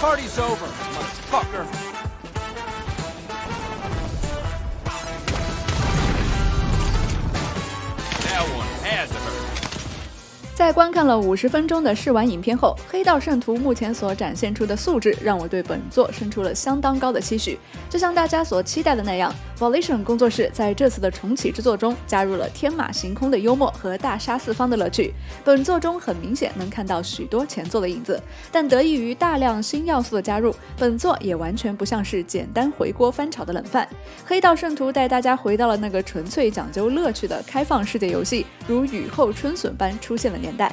Party's over, motherfucker. 在观看了五十分钟的试玩影片后，《黑道圣徒》目前所展现出的素质，让我对本作生出了相当高的期许。就像大家所期待的那样，Volition 工作室在这次的重启之作中加入了天马行空的幽默和大杀四方的乐趣。本作中很明显能看到许多前作的影子，但得益于大量新要素的加入，本作也完全不像是简单回锅翻炒的冷饭。《黑道圣徒》带大家回到了那个纯粹讲究乐趣的开放世界游戏，如雨后春笋般出现了年代。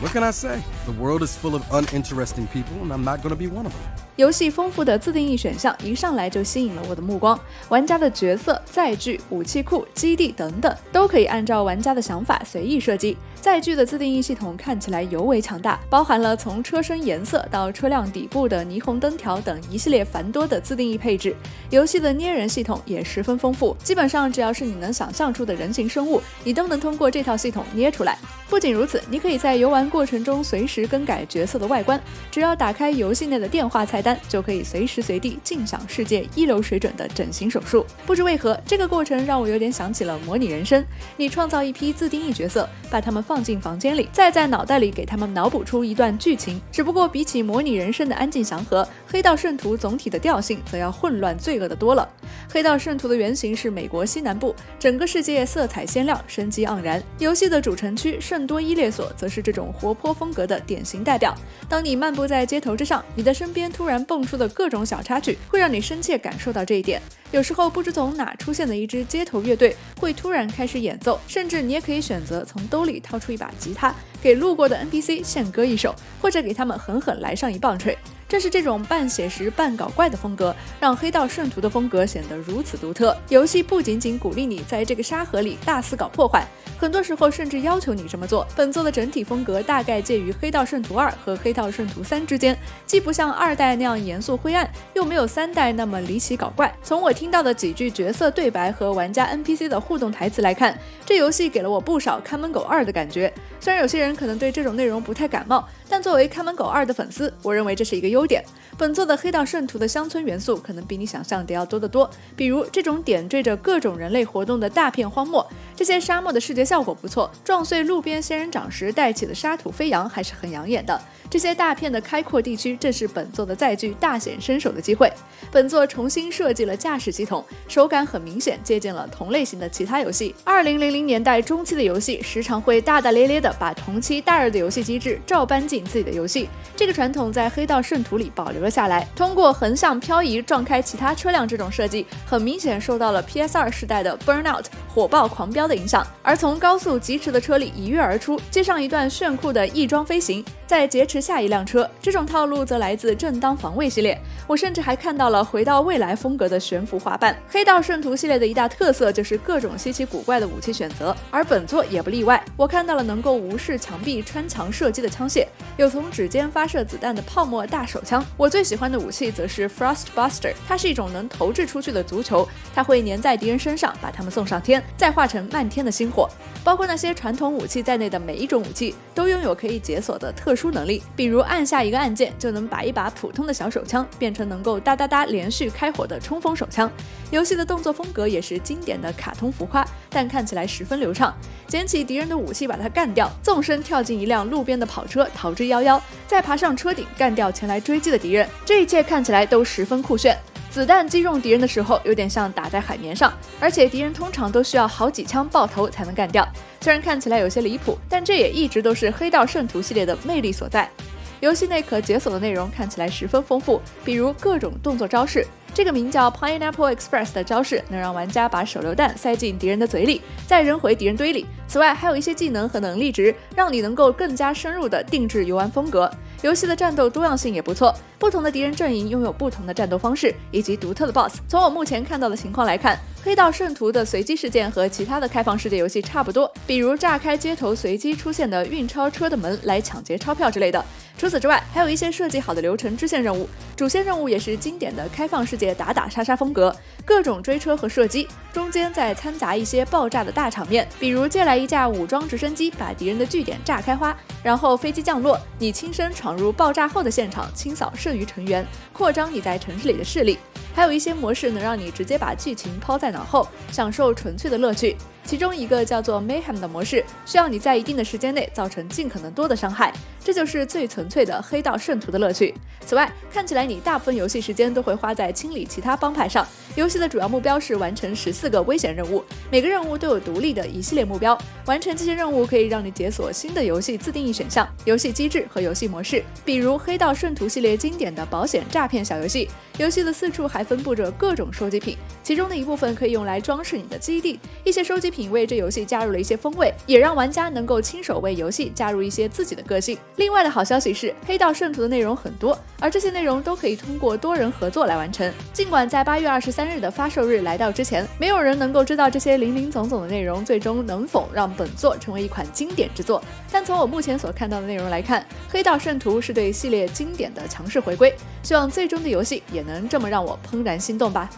What can I say? The world is full of uninteresting people, and I'm not going to be one of them. 游戏丰富的自定义选项一上来就吸引了我的目光，玩家的角色、载具、武器库、基地等等都可以按照玩家的想法随意设计。载具的自定义系统看起来尤为强大，包含了从车身颜色到车辆底部的霓虹灯条等一系列繁多的自定义配置。游戏的捏人系统也十分丰富，基本上只要是你能想象出的人形生物，你都能通过这套系统捏出来。不仅如此，你可以在游玩过程中随时更改角色的外观，只要打开游戏内的电话菜单，就可以随时随地尽享世界一流水准的整形手术。不知为何，这个过程让我有点想起了模拟人生。你创造一批自定义角色，把他们放进房间里，再在脑袋里给他们脑补出一段剧情。只不过比起模拟人生的安静祥和，《黑道圣徒》总体的调性则要混乱罪恶的多了。《黑道圣徒》的原型是美国西南部，整个世界色彩鲜亮，生机盎然。游戏的主城区圣多伊列索则是这种活泼风格的典型代表。当你漫步在街头之上，你的身边突然蹦出的各种小插曲，会让你深切感受到这一点。有时候不知从哪出现的一支街头乐队会突然开始演奏，甚至你也可以选择从兜里掏出一把吉他，给路过的 NPC 献歌一首，或者给他们狠狠来上一棒槌。正是这种半写实半搞怪的风格，让《黑道圣徒》的风格显得如此独特。游戏不仅仅鼓励你在这个沙盒里大肆搞破坏，很多时候甚至要求你这么做。本作的整体风格大概介于《黑道圣徒二》和《黑道圣徒三》之间，既不像二代那样严肃灰暗，又没有三代那么离奇搞怪。从我听到的几句角色对白和玩家 NPC 的互动台词来看，这游戏给了我不少《看门狗二》的感觉。虽然有些人可能对这种内容不太感冒，但作为《看门狗二》的粉丝，我认为这是一个优优点。本作的黑道圣徒的乡村元素可能比你想象的要多得多，比如这种点缀着各种人类活动的大片荒漠，这些沙漠的视觉效果不错，撞碎路边仙人掌时带起的沙土飞扬还是很养眼的。这些大片的开阔地区正是本作的载具大显身手的机会。本作重新设计了驾驶系统，手感很明显借鉴了同类型的其他游戏。二零零零年代中期的游戏时常会大大咧咧地把同期大热的游戏机制照搬进自己的游戏，这个传统在《黑道圣徒》处理保留了下来。通过横向漂移撞开其他车辆这种设计，很明显受到了 PS2 时代的 Burnout 火爆狂飙的影响。而从高速疾驰的车里一跃而出，接上一段炫酷的翼装飞行，再劫持。下一辆车，这种套路则来自《正当防卫》系列。我甚至还看到了回到未来风格的悬浮滑板。黑道圣徒系列的一大特色就是各种稀奇古怪的武器选择，而本作也不例外。我看到了能够无视墙壁穿墙射击的枪械，有从指尖发射子弹的泡沫大手枪。我最喜欢的武器则是 Frost Buster，它是一种能投掷出去的足球，它会粘在敌人身上，把他们送上天，再化成漫天的星火。包括那些传统武器在内的每一种武器都拥有可以解锁的特殊能力。比如按下一个按键，就能把一把普通的小手枪变成能够哒哒哒连续开火的冲锋手枪。游戏的动作风格也是经典的卡通浮夸，但看起来十分流畅。捡起敌人的武器，把他干掉，纵身跳进一辆路边的跑车，逃之夭夭，再爬上车顶干掉前来追击的敌人。这一切看起来都十分酷炫。子弹击中敌人的时候，有点像打在海绵上，而且敌人通常都需要好几枪爆头才能干掉。虽然看起来有些离谱，但这也一直都是《黑道圣徒》系列的魅力所在。游戏内可解锁的内容看起来十分丰富，比如各种动作招式。这个名叫 Pineapple Express 的招式能让玩家把手榴弹塞进敌人的嘴里，再扔回敌人堆里。此外，还有一些技能和能力值，让你能够更加深入的定制游玩风格。游戏的战斗多样性也不错，不同的敌人阵营拥有不同的战斗方式以及独特的 BOSS。从我目前看到的情况来看，《黑道圣徒》的随机事件和其他的开放世界游戏差不多，比如炸开街头随机出现的运钞车的门来抢劫钞票之类的。除此之外，还有一些设计好的流程支线任务，主线任务也是经典的开放世界打打杀杀风格，各种追车和射击，中间再掺杂一些爆炸的大场面，比如借来一架武装直升机把敌人的据点炸开花，然后飞机降落，你亲身闯入爆炸后的现场，清扫剩余成员，扩张你在城市里的势力。还有一些模式能让你直接把剧情抛在脑后，享受纯粹的乐趣。其中一个叫做 Mayhem 的模式，需要你在一定的时间内造成尽可能多的伤害，这就是最纯粹的黑道圣徒的乐趣。此外，看起来你大部分游戏时间都会花在清理其他帮派上。游戏的主要目标是完成十四个危险任务，每个任务都有独立的一系列目标。完成这些任务可以让你解锁新的游戏自定义选项、游戏机制和游戏模式，比如《黑道圣徒》系列经典的保险诈骗小游戏。游戏的四处还分布着各种收集品，其中的一部分可以用来装饰你的基地。一些收集品品为这游戏加入了一些风味，也让玩家能够亲手为游戏加入一些自己的个性。另外的好消息是，《黑道圣徒》的内容很多，而这些内容都可以通过多人合作来完成。尽管在八月二十三日的发售日来到之前，没有人能够知道这些零零总总的内容最终能否让本作成为一款经典之作，但从我目前所看到的内容来看，《黑道圣徒》是对系列经典的强势回归。希望最终的游戏也能这么让我怦然心动吧。